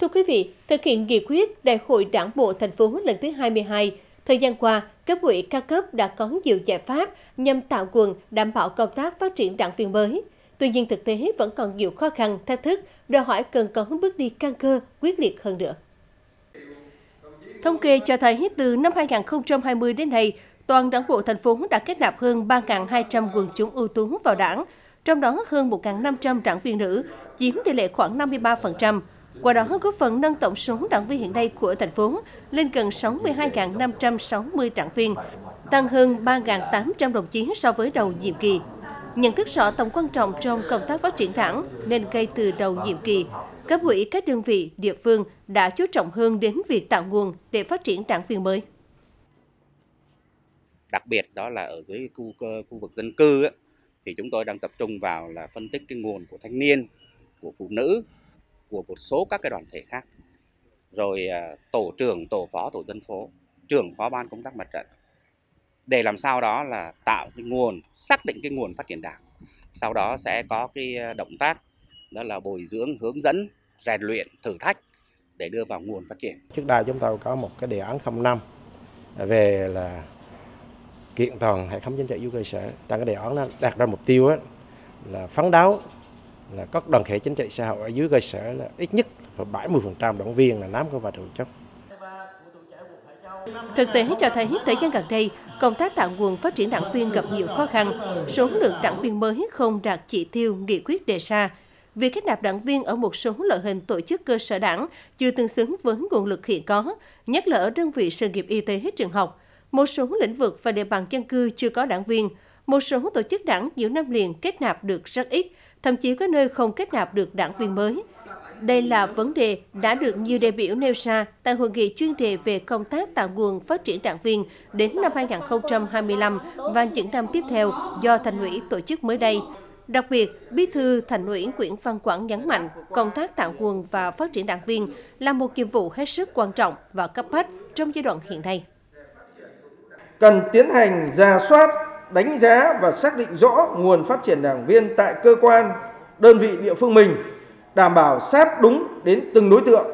Thưa quý vị, thực hiện nghị quyết Đại hội Đảng bộ thành phố lần thứ 22, thời gian qua, cấp ủy ca cấp đã có nhiều giải pháp nhằm tạo quần đảm bảo công tác phát triển đảng viên mới. Tuy nhiên thực tế vẫn còn nhiều khó khăn, thách thức, đòi hỏi cần có bước đi căn cơ, quyết liệt hơn nữa. Thống kê cho thấy từ năm 2020 đến nay, toàn đảng bộ thành phố đã kết nạp hơn 3.200 quần chúng ưu tú vào đảng, trong đó hơn 1.500 đảng viên nữ, chiếm tỷ lệ khoảng 53%. Qua đó góp phần nâng tổng số đảng viên hiện nay của thành phố lên gần 62.560 đảng viên, tăng hơn 3.800 đồng chí so với đầu nhiệm kỳ. Nhận thức rõ tầm quan trọng trong công tác phát triển đảng, nên ngay từ đầu nhiệm kỳ, cấp ủy các đơn vị địa phương đã chú trọng hơn đến việc tạo nguồn để phát triển đảng viên mới. Đặc biệt đó là ở dưới khu khu vực dân cư ấy, thì chúng tôi đang tập trung vào là phân tích cái nguồn của thanh niên, của phụ nữ, của một số các cái đoàn thể khác. Rồi à, tổ trưởng, tổ phó tổ dân phố, trưởng phó ban công tác mặt trận. Để làm sao đó là tạo cái nguồn xác định cái nguồn phát triển đảng. Sau đó sẽ có cái à, động tác đó là bồi dưỡng hướng dẫn rèn luyện thử thách để đưa vào nguồn phát triển. Trước đây chúng tôi có một cái đề án 05 về là kiện toàn hệ thống chính trị dưới cơ sở. Trong cái đề án đó đặt ra mục tiêu ấy, là phấn đấu là các đoàn thể chính trị xã hội ở dưới cơ sở là ít nhất phải 70% đảng viên là nắm cơ và trò chức. Thực tế cho thấy thời gian gần đây, công tác tạo nguồn phát triển đảng viên gặp nhiều khó khăn, số lượng đảng viên mới không đạt chỉ tiêu nghị quyết đề ra. Việc kết nạp đảng viên ở một số loại hình tổ chức cơ sở đảng chưa tương xứng với nguồn lực hiện có, nhất là ở đơn vị sự nghiệp y tế trường học. Một số lĩnh vực và địa bàn dân cư chưa có đảng viên, một số tổ chức đảng nhiều năm liền kết nạp được rất ít, thậm chí có nơi không kết nạp được đảng viên mới. Đây là vấn đề đã được nhiều đại biểu nêu ra tại hội nghị chuyên đề về công tác tạo nguồn phát triển đảng viên đến năm 2025 và những năm tiếp theo do thành ủy tổ chức mới đây. Đặc biệt, Bí thư Thành ủy Nguyễn Văn Quảng nhấn mạnh công tác tạo nguồn và phát triển đảng viên là một nhiệm vụ hết sức quan trọng và cấp bách trong giai đoạn hiện nay. Cần tiến hành ra soát, đánh giá và xác định rõ nguồn phát triển đảng viên tại cơ quan, đơn vị địa phương mình đảm bảo sát đúng đến từng đối tượng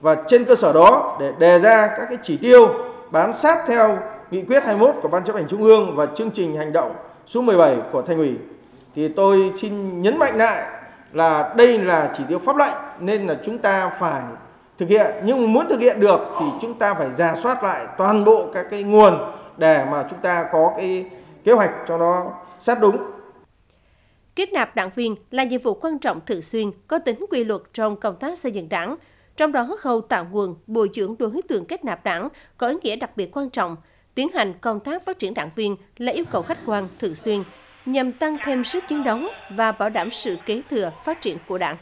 và trên cơ sở đó để đề ra các cái chỉ tiêu bám sát theo nghị quyết 21 của Ban chấp hành Trung ương và chương trình hành động số 17 của Thành ủy. Thì tôi xin nhấn mạnh lại là đây là chỉ tiêu pháp lệnh nên là chúng ta phải thực hiện. Nhưng muốn thực hiện được thì chúng ta phải giả soát lại toàn bộ các cái nguồn để mà chúng ta có cái kế hoạch cho nó sát đúng Kết nạp đảng viên là nhiệm vụ quan trọng thường xuyên, có tính quy luật trong công tác xây dựng đảng. Trong đó khâu tạo nguồn, bồi dưỡng đối tượng kết nạp đảng có ý nghĩa đặc biệt quan trọng. Tiến hành công tác phát triển đảng viên là yêu cầu khách quan thường xuyên nhằm tăng thêm sức chiến đấu và bảo đảm sự kế thừa phát triển của đảng.